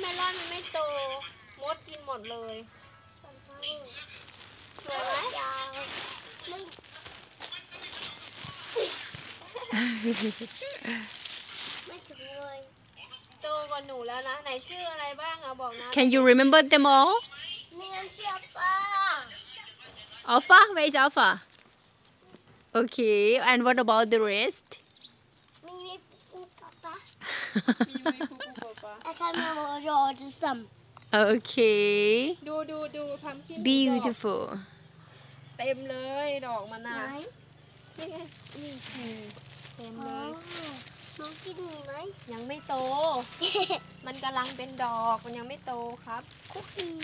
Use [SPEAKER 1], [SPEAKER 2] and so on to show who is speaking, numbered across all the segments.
[SPEAKER 1] หมดเลย
[SPEAKER 2] สันฟาว
[SPEAKER 1] สวยไหม
[SPEAKER 2] ยาวมึงไม่ถึงเลย
[SPEAKER 1] โตกว่าหนูแล้วนะ ไหนชื่ออะไรบ้างอะบอกนะ
[SPEAKER 3] Can you remember them all
[SPEAKER 2] นี่งั้นเชื่อฟ้า
[SPEAKER 3] Alpha where is Alpha Okay and what about the rest
[SPEAKER 2] มีมีปูป๊าป๊า
[SPEAKER 1] มีไหมครูครูปอปะ
[SPEAKER 2] I can't remember what all just some
[SPEAKER 3] Okay
[SPEAKER 1] ดูดูดูพัมกิน
[SPEAKER 3] beautiful
[SPEAKER 1] เต็มเลยดอกมัน
[SPEAKER 2] ไหน
[SPEAKER 1] น่ะนี่ไงนี่คือเต็ม
[SPEAKER 2] อ๋
[SPEAKER 1] เล
[SPEAKER 2] อยน้องกินมีไหม
[SPEAKER 1] ยังไม่โต มันกำลังเป็นดอกมันยังไม่โตครับ
[SPEAKER 2] คุกกี้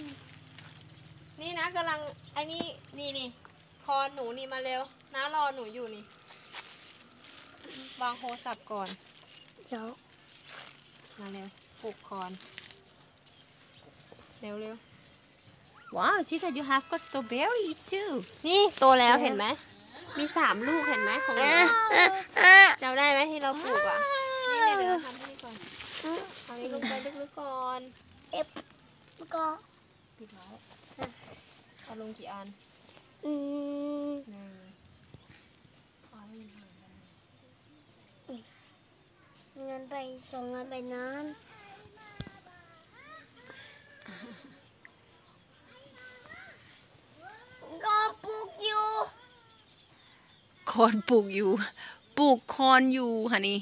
[SPEAKER 1] นี่นะกำลังไอ้นี่นี่นี่คอหนูนี่มาเร็วน้ารอหนูอยู่นี่ วางโทรศัพท์ก่อน
[SPEAKER 2] เดี๋ยว
[SPEAKER 1] มาเร็ว ปลูกคอนเร็วเร็ว
[SPEAKER 3] Wow see that you have got strawberries too
[SPEAKER 1] นี่โตแล้วเห็นไหม มีสามลูกเห็นไหมของหนูจำได้ไหมที่เราปลูกอะ นี่เดี๋ยวเดี๋ยวทำให้ก่อนเอานี้ลงไปลึกๆก่อน
[SPEAKER 2] เอฟแล้วก็
[SPEAKER 1] ปิดแล้วเอาลงกี่อัน
[SPEAKER 2] อืม
[SPEAKER 1] หนึ่ง
[SPEAKER 2] งั้นไปส่งงานไปนั้น
[SPEAKER 3] คอนปลูกอยู่ ปลูกคอนอยู่ฮะนี่